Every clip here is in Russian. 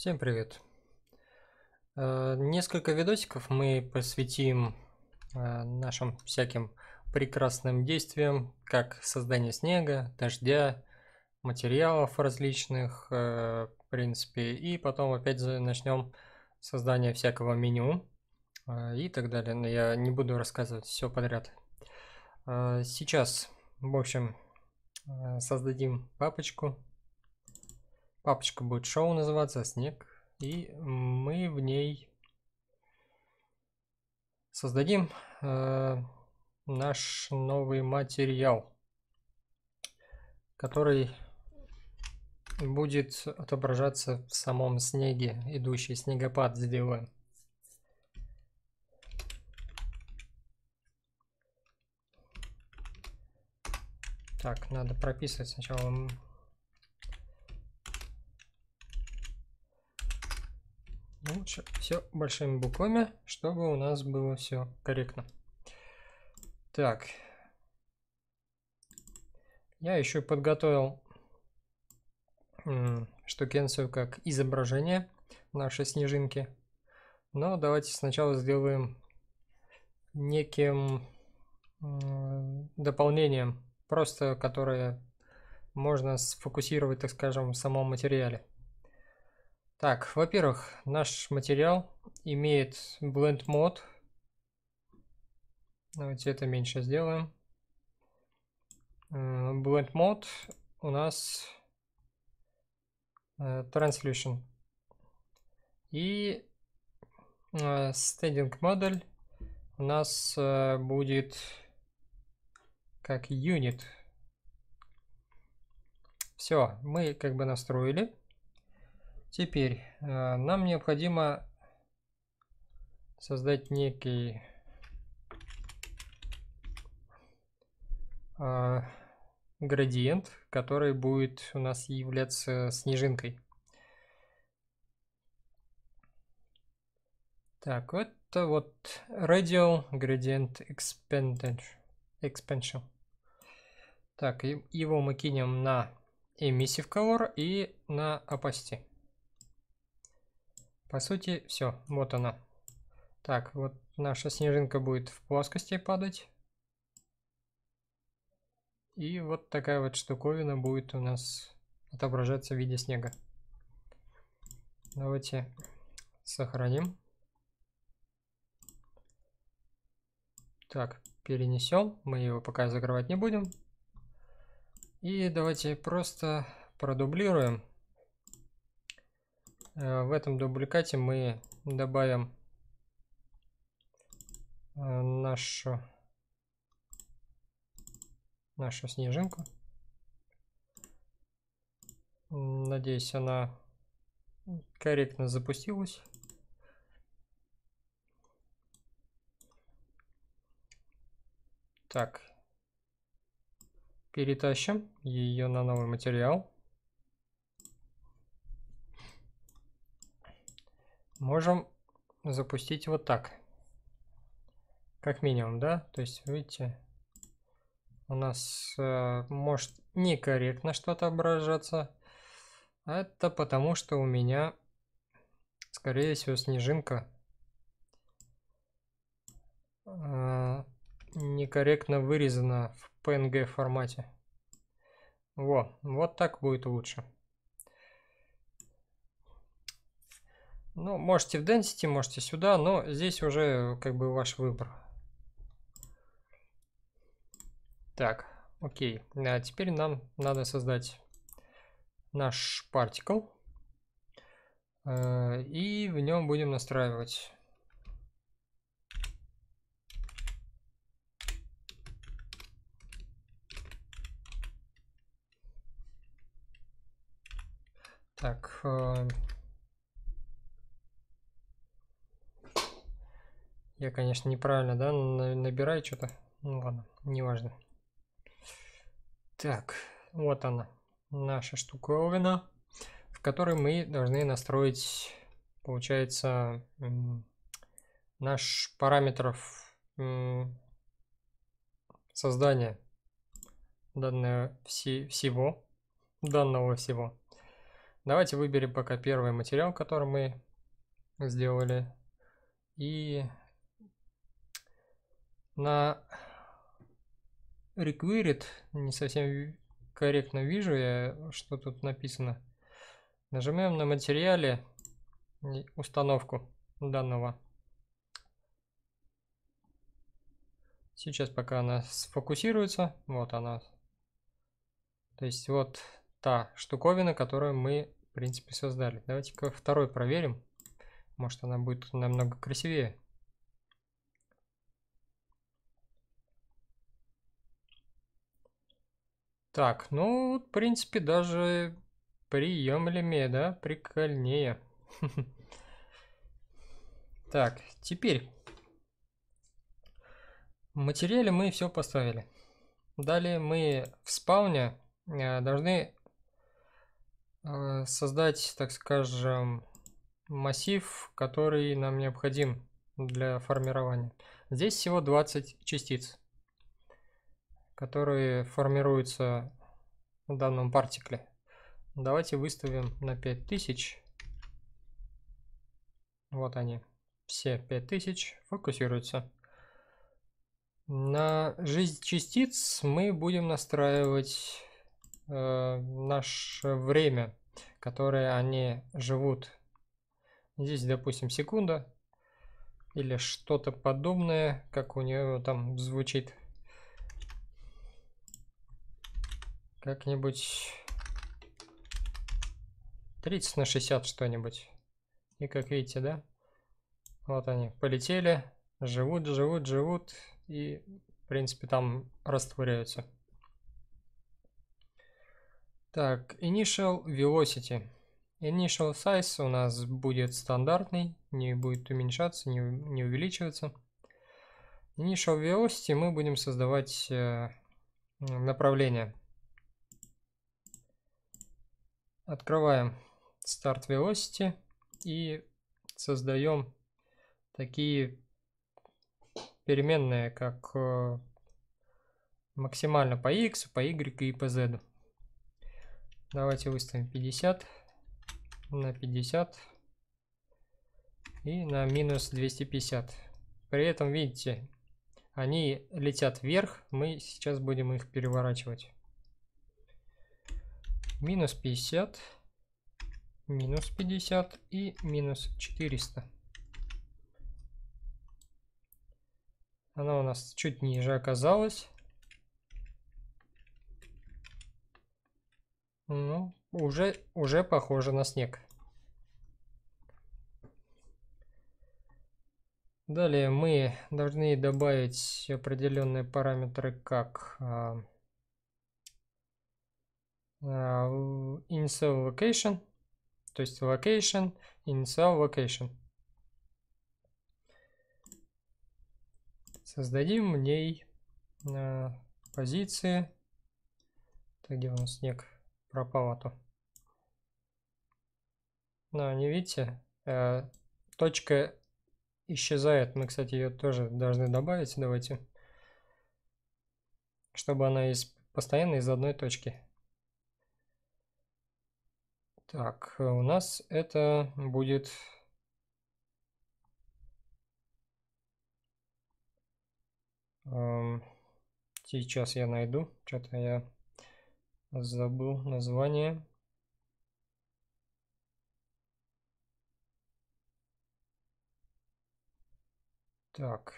Всем привет! Э, несколько видосиков мы посвятим э, нашим всяким прекрасным действиям, как создание снега, дождя, материалов различных, э, в принципе, и потом опять начнем создание всякого меню и так далее. Но я не буду рассказывать все подряд. Сейчас, в общем, создадим папочку Папочка будет шоу называться, снег. И мы в ней создадим э, наш новый материал, который будет отображаться в самом снеге, идущий снегопад сделаем. Так, надо прописывать сначала Лучше все большими буквами, чтобы у нас было все корректно. Так. Я еще подготовил штукенцию как изображение нашей снежинки. Но давайте сначала сделаем неким дополнением, просто которое можно сфокусировать, так скажем, в самом материале. Так, во-первых, наш материал имеет blend мод. Давайте это меньше сделаем. Э, blend мод у нас э, Translation. И э, Standing Model у нас будет как Unit. Все, мы как бы настроили. Теперь э, нам необходимо создать некий э, градиент, который будет у нас являться снежинкой. Так, это вот radial gradient expansion. Так, его мы кинем на emissive color и на opacity. По сути, все, вот она. Так, вот наша снежинка будет в плоскости падать. И вот такая вот штуковина будет у нас отображаться в виде снега. Давайте сохраним. Так, перенесем. Мы его пока закрывать не будем. И давайте просто продублируем в этом дубликате мы добавим э, нашу нашу снежинку. Надеюсь, она корректно запустилась. Так, перетащим ее на новый материал. Можем запустить вот так. Как минимум, да? То есть, видите, у нас э, может некорректно что-то отображаться. Это потому, что у меня, скорее всего, снежинка э, некорректно вырезана в PNG формате. Во, вот так будет лучше. Ну, можете в Density, можете сюда, но здесь уже как бы ваш выбор. Так, окей. А теперь нам надо создать наш партикл. Э, и в нем будем настраивать Так, Я, конечно, неправильно, да, набираю что-то. Ну ладно, неважно. Так, вот она, наша штуковина, в которой мы должны настроить, получается, наш параметров создания данного всего, данного всего. Давайте выберем пока первый материал, который мы сделали. И на required не совсем корректно вижу я, что тут написано. Нажимаем на материале установку данного. Сейчас пока она сфокусируется, вот она. То есть вот та штуковина, которую мы, в принципе, создали. Давайте-ка второй проверим. Может она будет намного красивее. Так, ну, в принципе, даже приемлемее, да? Прикольнее. Так, теперь. В материале мы все поставили. Далее мы в спауне э, должны э, создать, так скажем, массив, который нам необходим для формирования. Здесь всего 20 частиц которые формируются в данном партикле. Давайте выставим на 5000. Вот они, все 5000 фокусируются. На жизнь частиц мы будем настраивать э, наше время, которое они живут. Здесь, допустим, секунда или что-то подобное, как у нее там звучит Как-нибудь 30 на 60 что-нибудь. И как видите, да? Вот они полетели, живут, живут, живут и, в принципе, там растворяются. Так, Initial Velocity. Initial Size у нас будет стандартный, не будет уменьшаться, не, не увеличиваться. Initial Velocity мы будем создавать э, направление. Открываем Start Velocity и создаем такие переменные, как э, максимально по x, по y и по z. Давайте выставим 50 на 50 и на минус 250. При этом, видите, они летят вверх, мы сейчас будем их переворачивать минус 50, минус 50 и минус 400. Она у нас чуть ниже оказалась. Ну, уже, уже похоже на снег. Далее мы должны добавить определенные параметры, как а, initial location, то есть location, initial location. Создадим в ней э, позиции. Так, где у нас снег пропал, а то. Но не видите, э, точка исчезает. Мы, кстати, ее тоже должны добавить. Давайте. Чтобы она из, постоянно из одной точки так, э, у нас это будет... Сейчас я найду, что-то я забыл название. Так.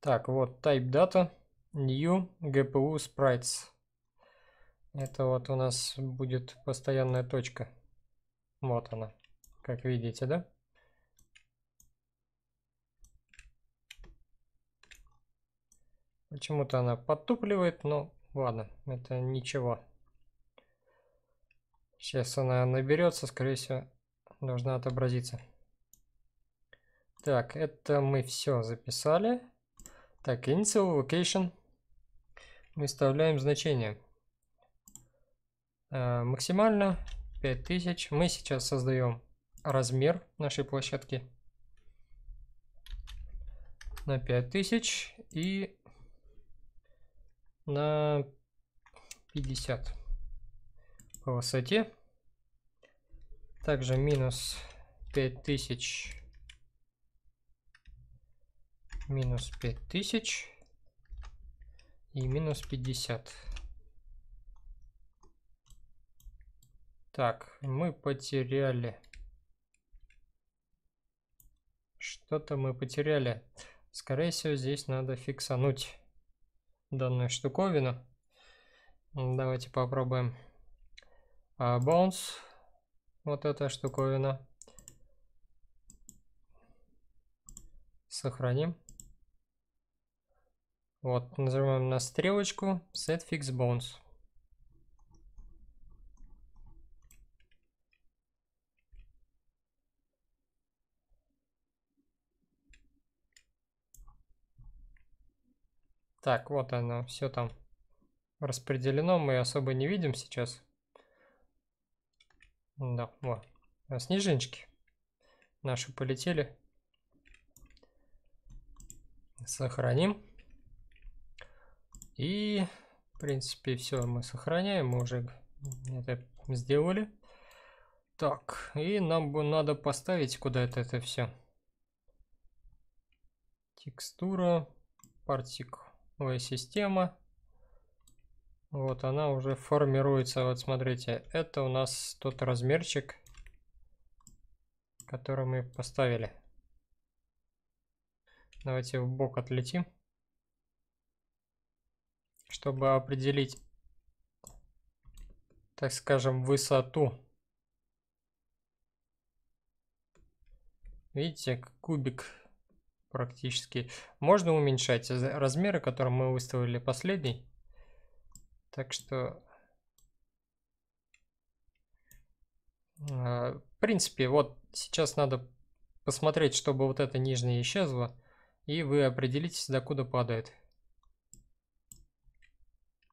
Так, вот type data, new GPU sprites. Это вот у нас будет постоянная точка. Вот она, как видите, да? Почему-то она подтупливает, но ладно, это ничего. Сейчас она наберется, скорее всего, должна отобразиться. Так, это мы все записали. Так, initial location. Мы вставляем значение. Э, максимально 5000. Мы сейчас создаем размер нашей площадки. на 5000 и на 50 по высоте. Также минус 5000 минус 5000 и минус 50. Так, мы потеряли. Что-то мы потеряли. Скорее всего, здесь надо фиксануть данную штуковину. Давайте попробуем. А, bounce. Вот эта штуковина. Сохраним. Вот, нажимаем на стрелочку Set Fix Bones. Так, вот оно, все там распределено, мы особо не видим сейчас. Да, вот. А снежиночки наши полетели. Сохраним. И, в принципе, все мы сохраняем, мы уже это сделали. Так, и нам бы надо поставить куда-то это все. Текстура, партикловая система. Вот она уже формируется. Вот смотрите, это у нас тот размерчик, который мы поставили. Давайте в бок отлетим чтобы определить, так скажем, высоту. Видите, кубик практически. Можно уменьшать размеры, которые мы выставили последний. Так что, а, в принципе, вот сейчас надо посмотреть, чтобы вот это нижнее исчезло. И вы определитесь, докуда падает.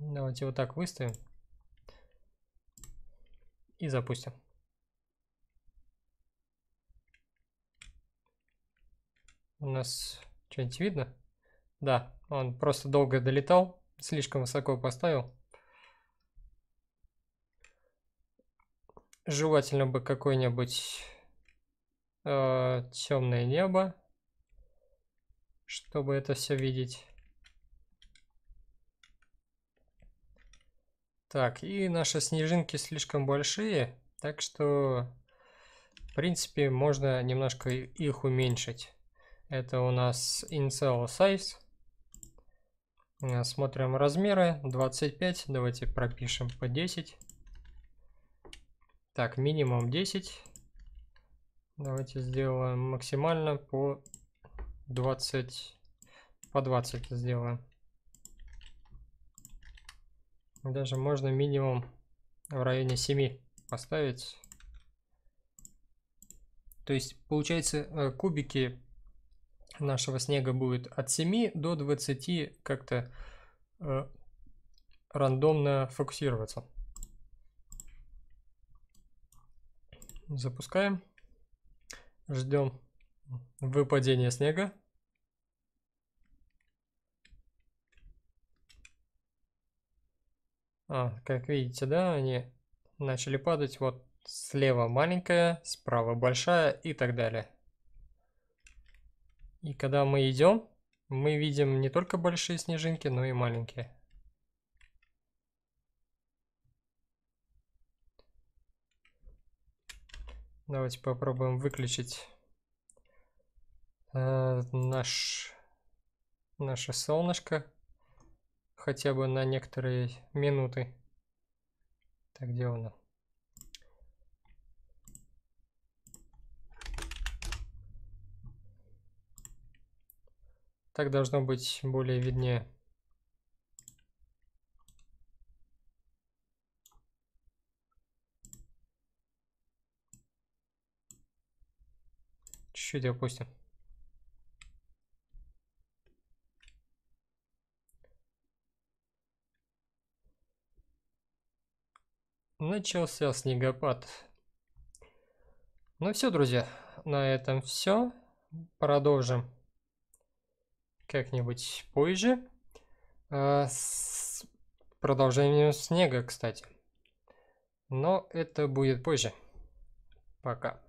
Давайте вот так выставим. И запустим. У нас что-нибудь видно? Да, он просто долго долетал, слишком высоко поставил. Желательно бы какое-нибудь э, темное небо, чтобы это все видеть. Так, и наши снежинки слишком большие, так что, в принципе, можно немножко их уменьшить. Это у нас Incel Size. Э, смотрим размеры. 25. Давайте пропишем по 10. Так, минимум 10. Давайте сделаем максимально по 20. По 20 сделаем. Даже можно минимум в районе 7 поставить. То есть, получается, э, кубики нашего снега будет от 7 до 20 как-то э, рандомно фокусироваться. Запускаем. Ждем выпадения снега. А, как видите, да, они начали падать. Вот слева маленькая, справа большая и так далее. И когда мы идем, мы видим не только большие снежинки, но и маленькие. Давайте попробуем выключить э, наш, наше солнышко хотя бы на некоторые минуты. Так, где оно? Так должно быть более виднее. Чуть-чуть опустим. Начался снегопад. Ну все, друзья, на этом все. Продолжим как-нибудь позже. А, с продолжением снега, кстати. Но это будет позже. Пока.